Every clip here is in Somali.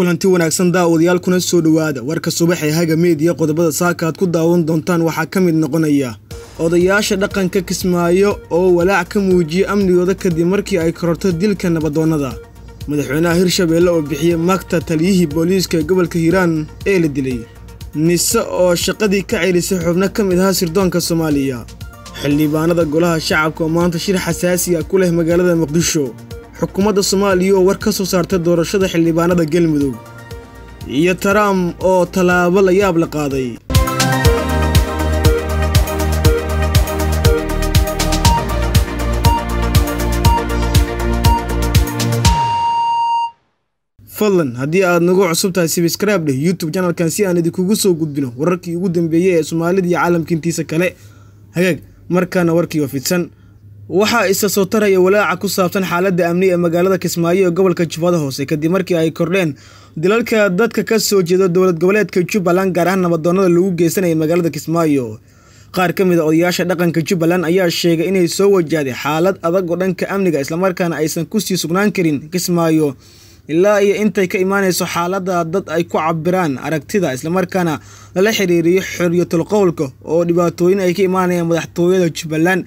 kulanti wanaagsan daawadayaal kuna soo dhowaada. Warka subax ee haga meediya qodobada saaka aad ku daawan doontaan waxaa ka mid noqonaya odayaasha dhaqanka kismaayo oo walaac ka muujiyey amnigooda kadib markii ay kororto dilka nabadoonnada madaxweynaha hirshabeelle oo bixiyey magta taliyihii booliiska ee gobolka hiiraan ee la dilay. Nise oo shaqadii ka ceelisay xubno ka mid ahaa sirdoonka soomaaliya. Xildhibaanada golaha shacabka oo maanta shir xasaasi ah ku leh magaalada muqdisho xukuumadda soomaaliya oo war ka soo saartay doorashada xildhibaanada galmudug iyo taraam oo tallaabo la yaab la qaaday. Fadlan haddii aad nagu cusub tahay sabskraib dheh youtube janalkan si aan idinkugu soo gudbino wararkii ugu dambeeyey ee soomaalida iyo caalamka intiisa kale. Hagaag markaana warkii oo fidsan waxaa isa soo taraya walaaca ku saabsan xaaladda amni ee magaalada kismaayo ee gobolka jubbada hoose. Kadib markii ay kordheen dilalka dadka ka soo jeeda dowlad goboleedka jubbaland gaar ahaan nabadoonnada lagu geysanaya magaalada kismaayo. Qaar ka mid a odayaasha dhaqanka jubbaland ayaa sheegay inay soo wajahday xaalad adag oo dhanka amniga islamarkaana aysan ku sii sugnaan karin kismaayo. Ilaa iyo intay ka imaanayso xaaladda dad ay ku cabiraan aragtida islamarkaana lala xiriiriyo xorriyatul qowlka oo dhibaatooyin ay ka imaanayaan madaxtooyada jubbaland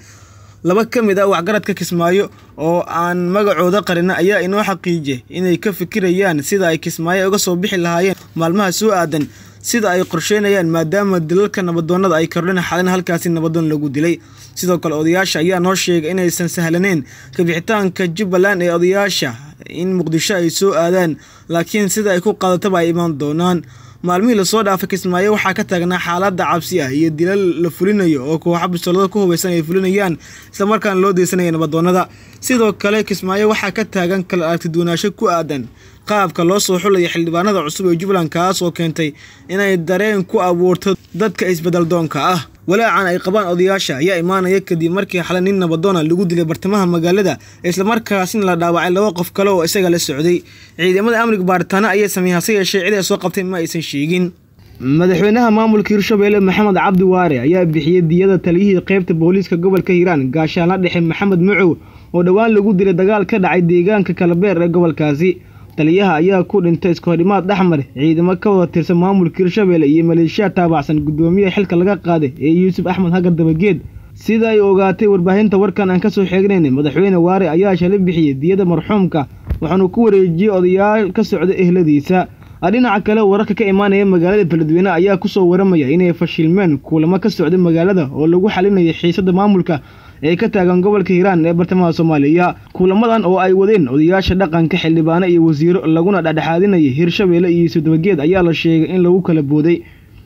laba ka mid ah waxgaradka kismaayo oo aan magacooda qarina ayaa inoo xaqiijiyay inay ka fikirayaan sida ay kismaayo uga soo bixi lahaayeen maalmaha soo aadan sida ay qorsheynayaan maadaama dilalka nabadoonnada ay kordheen xalin halkaasi nabadoon lagu dilay. Sidoo kale odayaasha ayaa noo sheegay inaysan sahlaneyn kabixitaanka jubbaland ee odayaasha in muqdisho ay soo aadaan laakiin sida ay ku qaadataba ay imaan doonaan maalmihii la soo dhaafay kismaayo waxaa ka taagnaa xaaladda cabsi ah iyo dilal la fulinayo oo kooxa bisolada ku hubaysan ay fulinayaan islamarkaana loo deysanaya nabadoonnada. Sidoo kale kismaayo waxaa ka taagan kala aragtiduwanaansho ku aadan qaabka loo soo xulaya xildhibaanada cusub ee jubbaland kaas oo keentay inay dareen ku abuurto dadka isbeddel doonka ah. Walaacan ay qabaan odayaasha ayaa imaanaya kadib markii xalay nin nabadoona lagu dilay bartamaha magaalada islamarkaasina la dhaawacay laba qof kale oo isaga la socday. Ciidamada amniga baaritaano ayay sameeyey hase yeeshee cid ay soo qabtay ma aysan sheegin. Madaxweynaha maamulka hirshabeelle maxamed cabdi waare ayaa bixiyey diyada taliyihii qeybta booliiska gobolka hiiraan gaashaanla dhexe maxamed mucow oo dhowaan lagu dilay dagaal ka dhacay deegaanka kalabeer ee gobolkaasi taliyaha ayaa ku dhintay iskahorimaad dhexmar ciidamo ka wada tirsan maamulka hirshabeelle iyo maleeshiya taabacsan guddoomiyaha xilka laga qaaday ee yuusuf axmed hagar dabageed. Sida ay ogaatay warbaahinta warkan aan ka soo sheegnayn madaxweyne waare ayaa shalay bixiyey diyada marxuumka waxaanu ku wareejiyey odayaal ka socda ehladiisa dhinaca kale wararka ka imaanaya magaalada beledweyne ayaa ku soo waramaya inay fashilmeen kulamo ka socda magaalada oo lagu xalinayay xiisada maamulka ee ka taagan gobolka hiiraan ee bartamaha soomaaliya kulamadan oo ay wadeen odayaasha dhaqanka xildhibaano iyo wasiiro laguna dhexdhexaadinayay hirshabeelle iyo yuusufdabageed ayaa la sheegay in lagu kala booday.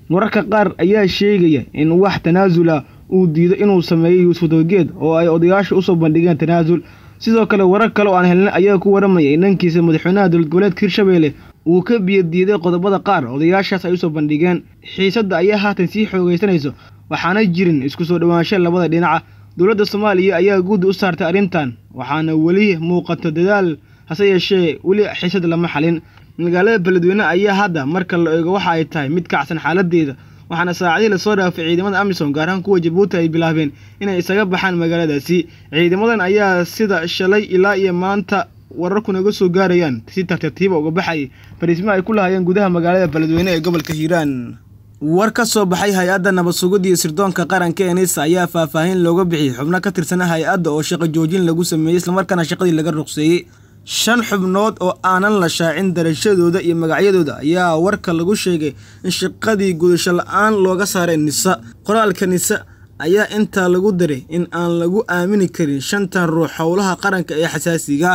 Wararka qaar ayaa sheegaya in wax tanaasula uu diido inuu sameeyo yuusuf dabageed oo ay odayaasha u soo bandhigeen tanaasul sidoo kale warar kale oo aan helin ayaa ku waramaya in dhankiisa madaxweynaha dowlad goboleedka hirshabeelle uu ka biyadiiday qodobada qaar odayaashaas ay u soo bandhigeen. Xiisadda ayaa haatan sii xoogaysanayso waxaana jirin isku soo dhowaansho labada dhinaca dowladda soomaaliya ayaa guddi u saartay arrintan waxaana weli muuqato dadaal hase yeeshee weli xiisad lama xalin. Magaalada beledweyne ayaa hadda marka la eego waxa ay tahay mid kacsan xaaladeeda waxaana saacadihii la soo dhaafay ciidamada amisom gaar ahaan kuwa jabuuti ay bilaabeen inay isaga baxaan magaaladaasi. Ciidamadan ayaa sida shalay ilaa iyo maanta wararku naga soo gaarayaan si tartartiiba uga baxay. Fariismo ay ku lahaayeen gudaha magaalada beledweyne ee gobolka hiiraan war ka soo baxay hay'adda nabad sugidda iyo sirdoonka qaranka enisa ayaa faahfaahin looga bixiyey xubno ka tirsana hay'adda oo shaqo joojin lagu sameeyey islamarkaana shaqadii laga ruqseeyey shan xubnood oo aanan la shaacin darashadooda iyo magacyadooda ayaa warka lagu sheegay in shaqadii gudasho la'aan looga saaray nisa qoraalka nisa ayaa intaa lagu daray in aan lagu aamini karin shantan ruux howlaha qaranka ee xasaasiga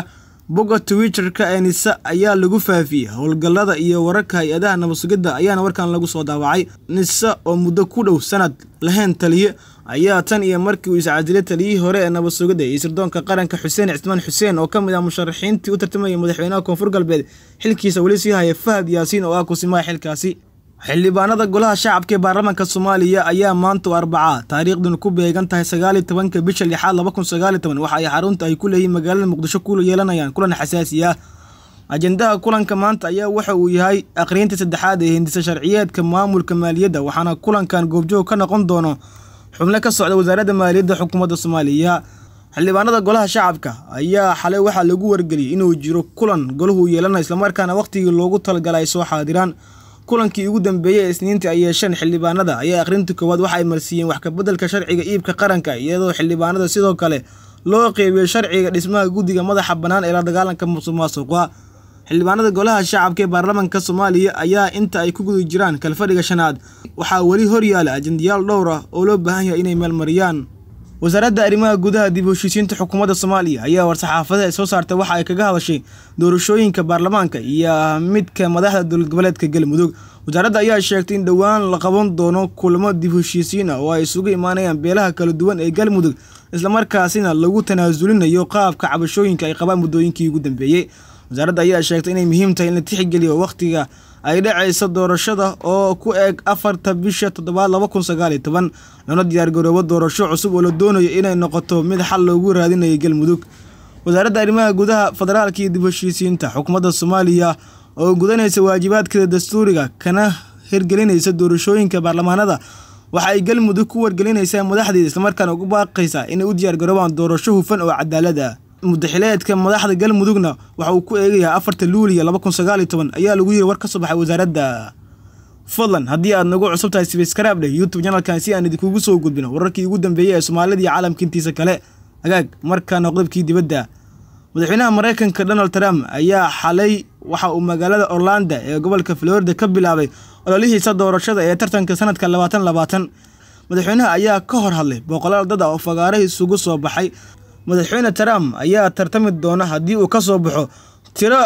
bogga twitterka ee nisa ayaa lagu faafiyey howlgallada iyo wararka hay'adaha nabadsugidda ayaana warkan lagu soo daawacay nisa oo muddo ku dhow sanad lahayn taliye ayaa tan iyo markii uu iscasilay taliyihii hore ee nabadsugidda iyo sirdoonka qaranka xuseen cismaan xuseen oo ka mid ah musharaxiintii u tartamayay madaxweynaha koonfur galbeed. Xilkiisa weli sii haya fahad yaasiin oo ah kusimaha xilkaasi xildhibaanada golaha shacabka ee baarlamaanka soomaaliya ayaa maanta arbacaa taariikhdan ku beegan tahay sagaaliyo tobanka bisha lixaad laba kun waxa ay xarunta ay ku leeyihiin magaalada muqdisho ku yeelanayaan kulan xasaasi ah ajendaha kulanka maanta ayaa waxa uu yahay aqriinta saddexaad ee hindisa sharciyeedka maamulka maaliyadda waxaana kulankan goobjoog ka noqon doono xubno ka socda wasaaradda maaliyadda xukuumadda soomaaliya. Xildhibaanada golaha shacabka ayaa xalay waxaa lagu wargeliyey inuu jiro kulan golahu yeelanayo islamarkaana wakhtigii loogu talagalay ay soo xaadiraan kulankii ugu dambeeyey ee isniintii ay yeesheen xildhibaanada ayaa akhrintii koowaad waxa ay marsiiyeen wax kabeddelka sharciga iibka qaranka iyadoo xildhibaanada sidoo kale loo qeybiyey sharciga dhismaha guddiga madaxa bannaan ee la dagaalanka musuq maasuqa xildhibaanada golaha shacabka ee baarlamaanka soomaaliya ayaa inta ay ku guda jiraan kalfadhiga shanaad. Waxaa weli horyaala ajendayaal dhowr ah oo loo baahan yahay inay meelmariyaan wasaaradda arrimaha gudaha dib heshiisiinta xukuumadda soomaaliya ayaa war-saxaafada soo saartay waxa ay kaga hadashay doorashooyinka baarlamaanka iyo midka madaxda dowlad goboleedka galmudug wasaaradda ayaa sheegtay in dhowaan la qaban doono kulamo dib heshiisiin ah oo ay isugu imaanayaan beelaha kala duwan ee galmudug islamarkaasina lagu tanaasulinayo qaabka cabashooyinka ay qabaan muddooyinkii ugu dambeeyey wasaaradda ayaa sheegtay inay muhiim tahay in la tixgeliyo wakhtiga ay dhacaysa doorashada oo ku eeg afarta bisha toddobaad laba kun sagaal iyo toban. Lana diyaargaroobo doorasho cusub oo la doonayo inay noqoto mid xal loogu raadinayo galmudug wasaaradda arrimaha gudaha federaalka iyo dib heshiisiinta xukuumadda soomaaliya oo gudanaysa waajibaadkeeda dastuuriga kana hirgelinaysa doorashooyinka baarlamaanada waxa ay galmudug ku wargelinaysaa madaxdeeda islamarkaana ugu baaqaysaa inay u diyaargaroobaan doorasho hufan oo cadaalad ah mudaxileedka madaxda galmudugna waxa uu ku eegayaa afarta luuliya laba kun sagaal iyo toban ayaa lagu yiri war ka soo baxay wasaaradda. Fadlan haddii aad nagu cusub tahay sibiskraabdhe youtube janalkan si aan idinkugu soo gudbino wararkii ugu dambeeyey ee soomaalida iyo caalamka intiisa kale hagaag markaana qodobkii dibadda. Madaxweynaha maraykanka donald trump ayaa xalay waxa uu magaalada orlanda ee gobolka florida ka bilaabay ololihiisa doorashada ee tartanka sanadka labaatan labaatan. Madaxweynaha ayaa ka hor hadlay boqolaal dad ah oo fagaaraha isugu soo baxay madaxweyne trump ayaa tartami doona haddii uu ka soo baxo tiro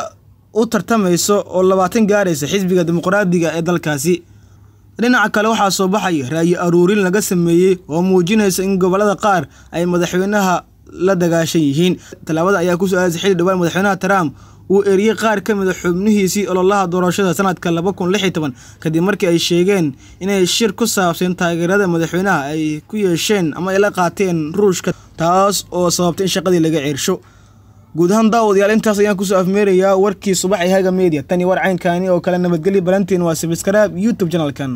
u tartamayso oo labaatan gaaraysa xisbiga dimuqraadiga ee dalkaasi. Dhinaca kale waxaa soo baxaya ra'yi aruurin laga sameeyey oo muujinaysa in gobollada qaar ay madaxweynaha la dagaashan yihiin. Tallaabada ayaa ku su'aalaysay xilli dhowaan madaxweynaha trump uu eriyey qaar ka mid a xubnihiisii ololaha doorashada sanadka laba kun lix iyo toban kadib markii ay sheegeen inay shir ku saabsan taageerada madaxweynaha ay ku yeesheen ama ay la qaateen ruushka taas oo sababtay in shaqadii laga ceersho guud ahaan daawadayaal intaas ayaan ku soo afmeerayaa warkii subax ee haga media. Tani war caynkaani oo kale nabadgelyo balantiin waa sibiskraab youtube janalkan